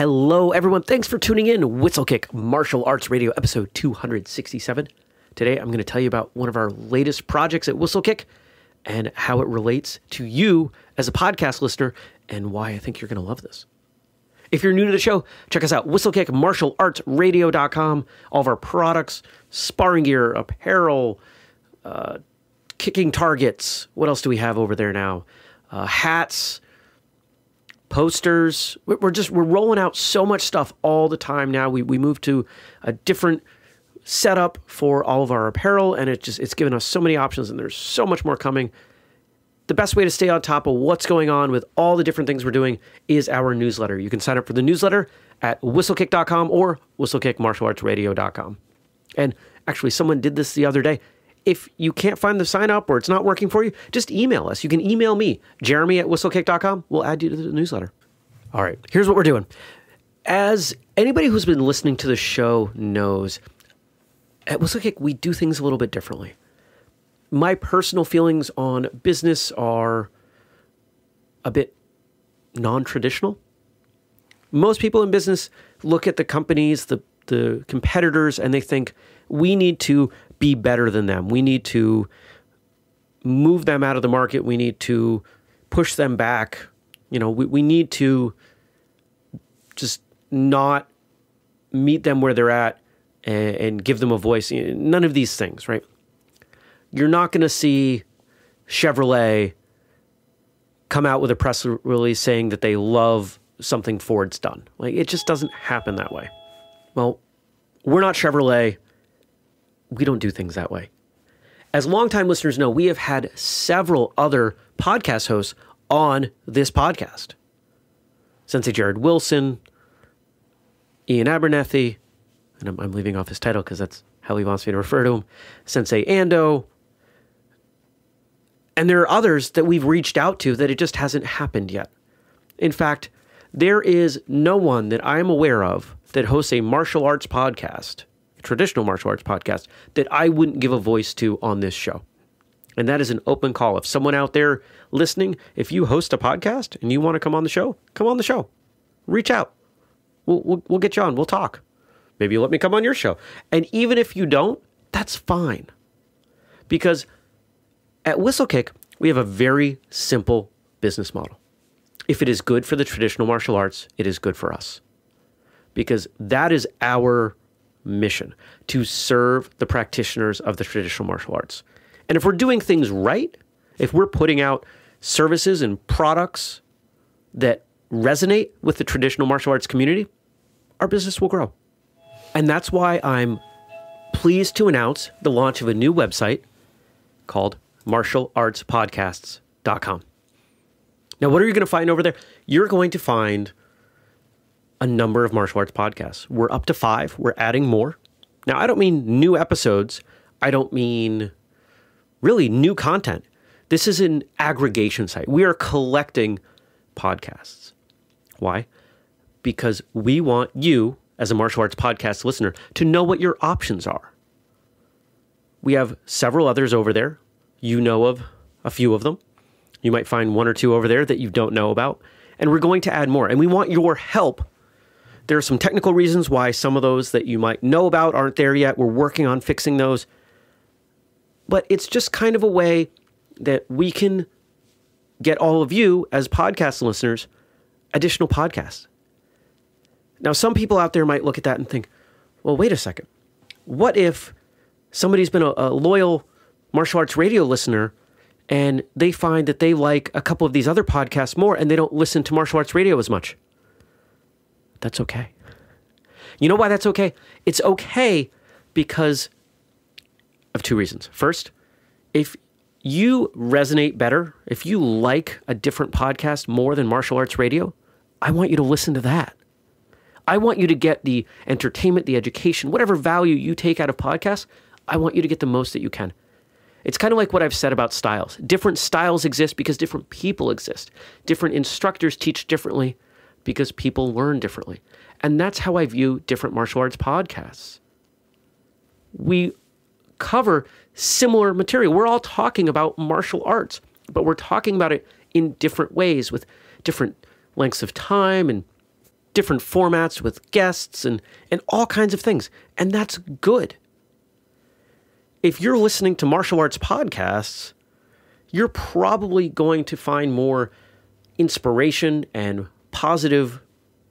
Hello, everyone. Thanks for tuning in. Whistlekick Martial Arts Radio, episode 267. Today, I'm going to tell you about one of our latest projects at Whistlekick and how it relates to you as a podcast listener and why I think you're going to love this. If you're new to the show, check us out, whistlekickmartialartsradio.com. All of our products, sparring gear, apparel, uh, kicking targets. What else do we have over there now? Uh, hats, posters. We're just we're rolling out so much stuff all the time now. We we moved to a different setup for all of our apparel, and it just it's given us so many options, and there's so much more coming. The best way to stay on top of what's going on with all the different things we're doing is our newsletter. You can sign up for the newsletter at whistlekick.com or whistlekickmartialartsradio.com. And actually, someone did this the other day if you can't find the sign up or it's not working for you, just email us. You can email me, jeremy at whistlekick.com. We'll add you to the newsletter. All right, here's what we're doing. As anybody who's been listening to the show knows, at Whistlekick, we do things a little bit differently. My personal feelings on business are a bit non traditional. Most people in business look at the companies, the, the competitors, and they think we need to be better than them. We need to move them out of the market. We need to push them back. You know, we, we need to just not meet them where they're at and, and give them a voice. None of these things, right? You're not going to see Chevrolet come out with a press release saying that they love something Ford's done. Like it just doesn't happen that way. Well, we're not Chevrolet we don't do things that way. As longtime listeners know, we have had several other podcast hosts on this podcast. Sensei Jared Wilson, Iain Abernethy, and I'm, I'm leaving off his title because that's how he wants me to refer to him, Sensei Ando. And there are others that we've reached out to that it just hasn't happened yet. In fact, there is no one that I am aware of that hosts a martial arts podcast traditional martial arts podcast that I wouldn't give a voice to on this show. And that is an open call. If someone out there listening, if you host a podcast and you want to come on the show, come on the show. Reach out. We'll, we'll, we'll get you on. We'll talk. Maybe you'll let me come on your show. And even if you don't, that's fine. Because at Whistlekick, we have a very simple business model. If it is good for the traditional martial arts, it is good for us. Because that is our mission to serve the practitioners of the traditional martial arts. And if we're doing things right, if we're putting out services and products that resonate with the traditional martial arts community, our business will grow. And that's why I'm pleased to announce the launch of a new website called martialartspodcasts.com. Now, what are you going to find over there? You're going to find a number of martial arts podcasts. We're up to five. We're adding more. Now, I don't mean new episodes. I don't mean really new content. This is an aggregation site. We are collecting podcasts. Why? Because we want you, as a martial arts podcast listener, to know what your options are. We have several others over there. You know of a few of them. You might find one or two over there that you don't know about. And we're going to add more. And we want your help there are some technical reasons why some of those that you might know about aren't there yet. We're working on fixing those. But it's just kind of a way that we can get all of you as podcast listeners additional podcasts. Now, some people out there might look at that and think, well, wait a second. What if somebody's been a, a loyal martial arts radio listener and they find that they like a couple of these other podcasts more and they don't listen to martial arts radio as much? That's okay. You know why that's okay? It's okay because of two reasons. First, if you resonate better, if you like a different podcast more than martial arts radio, I want you to listen to that. I want you to get the entertainment, the education, whatever value you take out of podcasts, I want you to get the most that you can. It's kind of like what I've said about styles. Different styles exist because different people exist. Different instructors teach differently because people learn differently. And that's how I view different martial arts podcasts. We cover similar material. We're all talking about martial arts, but we're talking about it in different ways with different lengths of time and different formats with guests and, and all kinds of things. And that's good. If you're listening to martial arts podcasts, you're probably going to find more inspiration and positive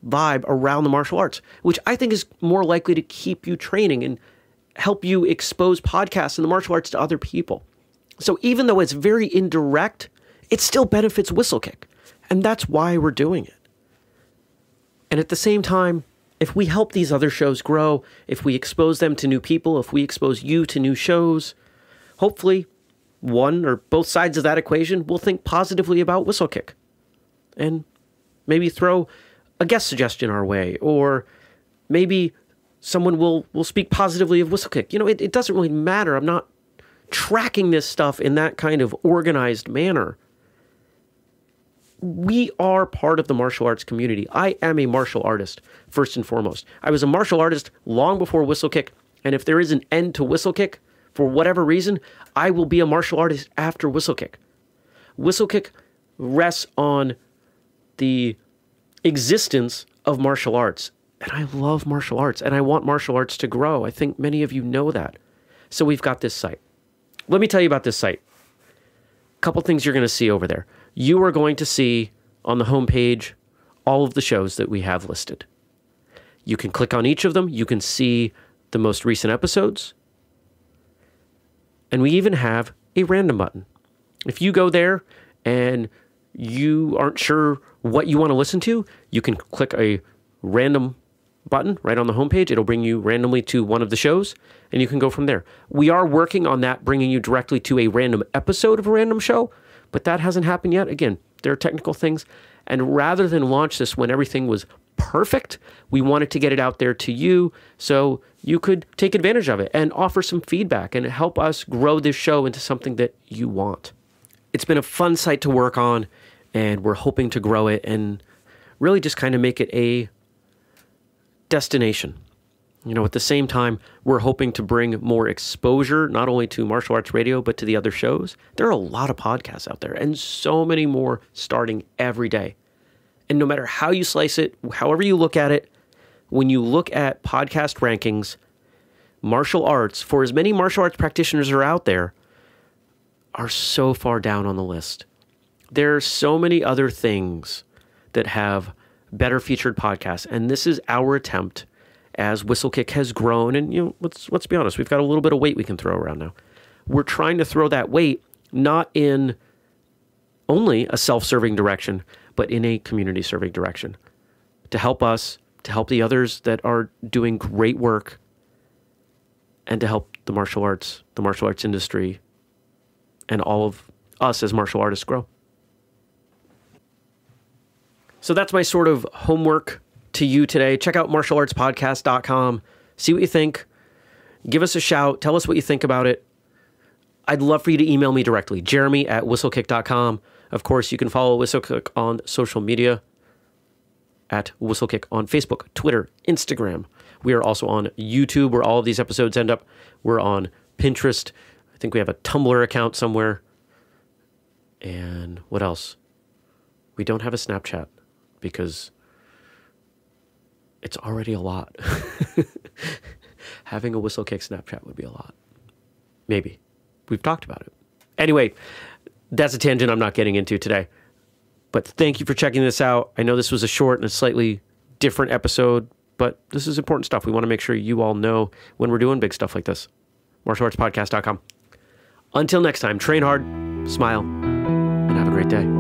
vibe around the martial arts, which I think is more likely to keep you training and help you expose podcasts and the martial arts to other people. So even though it's very indirect, it still benefits Whistlekick. And that's why we're doing it. And at the same time, if we help these other shows grow, if we expose them to new people, if we expose you to new shows, hopefully one or both sides of that equation will think positively about Whistlekick and maybe throw a guest suggestion our way or maybe someone will will speak positively of Whistlekick. You know, it, it doesn't really matter. I'm not tracking this stuff in that kind of organized manner we are part of the martial arts community. I am a martial artist, first and foremost. I was a martial artist long before Whistlekick, and if there is an end to Whistlekick, for whatever reason, I will be a martial artist after Whistlekick. Whistlekick rests on the existence of martial arts, and I love martial arts, and I want martial arts to grow. I think many of you know that. So we've got this site. Let me tell you about this site. A couple things you're going to see over there you are going to see on the homepage all of the shows that we have listed. You can click on each of them, you can see the most recent episodes, and we even have a random button. If you go there and you aren't sure what you want to listen to, you can click a random button right on the homepage. It'll bring you randomly to one of the shows, and you can go from there. We are working on that, bringing you directly to a random episode of a random show, but that hasn't happened yet. Again, there are technical things. And rather than launch this when everything was perfect, we wanted to get it out there to you so you could take advantage of it and offer some feedback and help us grow this show into something that you want. It's been a fun site to work on, and we're hoping to grow it and really just kind of make it a destination you know, at the same time, we're hoping to bring more exposure, not only to martial arts radio, but to the other shows. There are a lot of podcasts out there and so many more starting every day. And no matter how you slice it, however you look at it, when you look at podcast rankings, martial arts, for as many martial arts practitioners are out there, are so far down on the list. There are so many other things that have better featured podcasts. And this is our attempt as Whistlekick has grown, and you know, let's let's be honest, we've got a little bit of weight we can throw around now. We're trying to throw that weight not in only a self-serving direction, but in a community-serving direction to help us, to help the others that are doing great work, and to help the martial arts, the martial arts industry, and all of us as martial artists grow. So that's my sort of homework to you today. Check out martialartspodcast.com. See what you think. Give us a shout. Tell us what you think about it. I'd love for you to email me directly, jeremy at whistlekick.com. Of course, you can follow Whistlekick on social media at Whistlekick on Facebook, Twitter, Instagram. We are also on YouTube where all of these episodes end up. We're on Pinterest. I think we have a Tumblr account somewhere. And what else? We don't have a Snapchat because it's already a lot. Having a Whistlekick Snapchat would be a lot. Maybe. We've talked about it. Anyway, that's a tangent I'm not getting into today. But thank you for checking this out. I know this was a short and a slightly different episode, but this is important stuff. We want to make sure you all know when we're doing big stuff like this. MartialArtsPodcast.com. Until next time, train hard, smile, and have a great day.